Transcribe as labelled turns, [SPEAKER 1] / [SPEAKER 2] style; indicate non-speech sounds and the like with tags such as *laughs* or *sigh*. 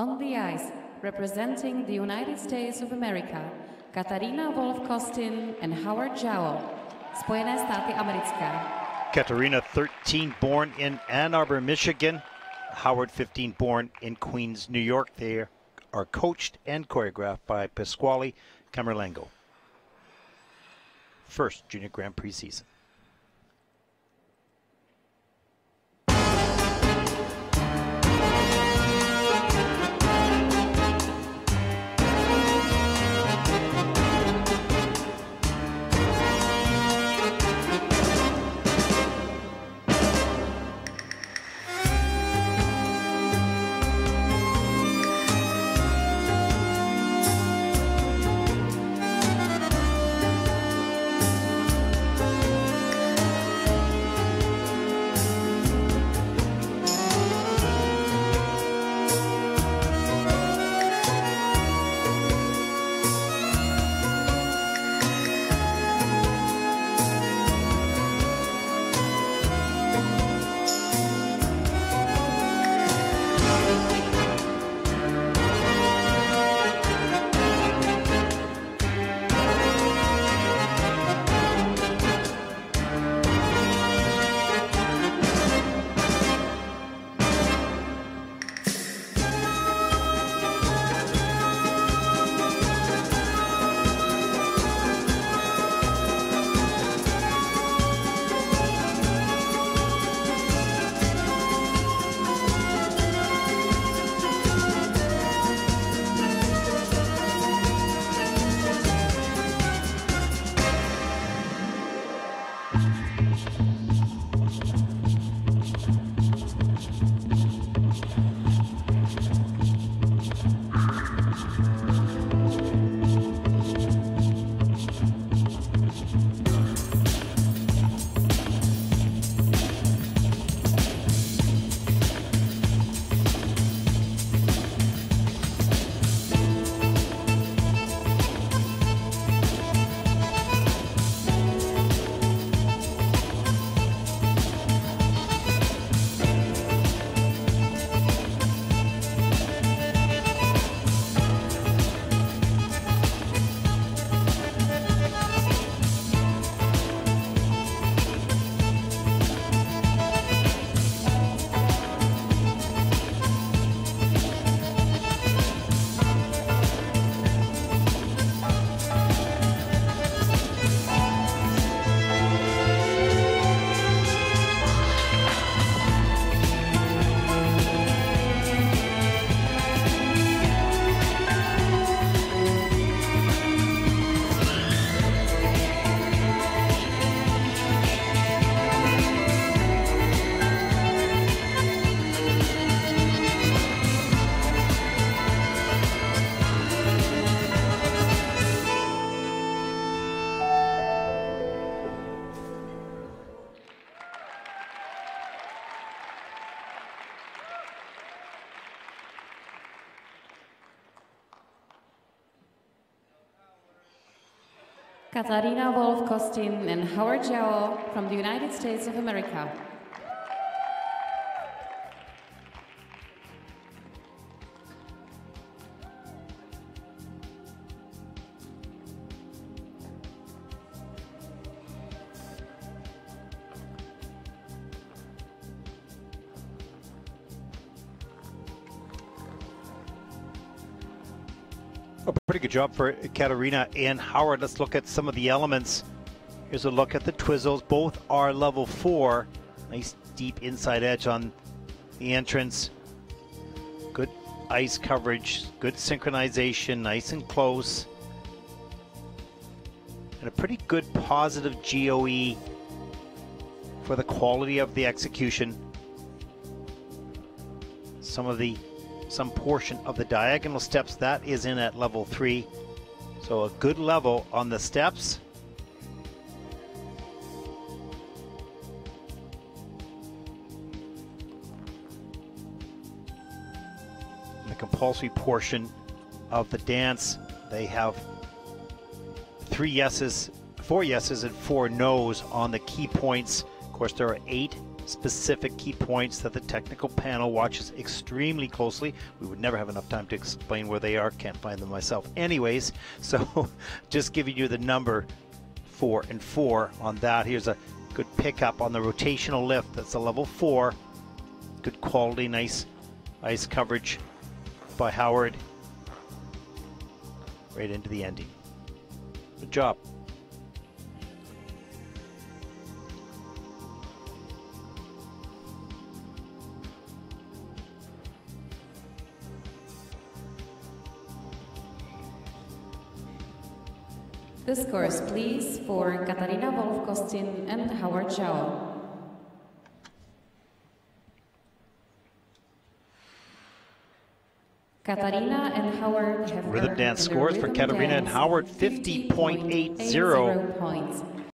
[SPEAKER 1] On the ice, representing the United States of America, Katarina Wolfkostin and Howard Zhao, Spojené státy americké.
[SPEAKER 2] Katarina, 13, born in Ann Arbor, Michigan. Howard, 15, born in Queens, New York. They are coached and choreographed by Pasquale Camerlengo. First Junior Grand Prix season.
[SPEAKER 1] Katarina Wolfkostin and Howard Zhao from the United States of America.
[SPEAKER 2] A pretty good job for Katarina and Howard. Let's look at some of the elements. Here's a look at the Twizzles. Both are level four. Nice deep inside edge on the entrance. Good ice coverage, good synchronization, nice and close. And a pretty good positive GOE for the quality of the execution. Some of the some portion of the diagonal steps. That is in at level three. So a good level on the steps. The compulsory portion of the dance, they have three yeses, four yeses and four nos on the key points. Of course, there are eight specific key points that the technical panel watches extremely closely. We would never have enough time to explain where they are. Can't find them myself. Anyways, *laughs* so just giving you the number four and four on that. Here's a good pickup on the rotational lift. That's a level four. Good quality, nice ice coverage by Howard. Right into the ending. Good job.
[SPEAKER 1] The scores, please, for Katarina Wolfkostin and Howard Zhao. Katarina and Howard have
[SPEAKER 2] Rhythm dance scores for Katarina and Howard
[SPEAKER 1] 50.80
[SPEAKER 2] 50.80.
[SPEAKER 1] points.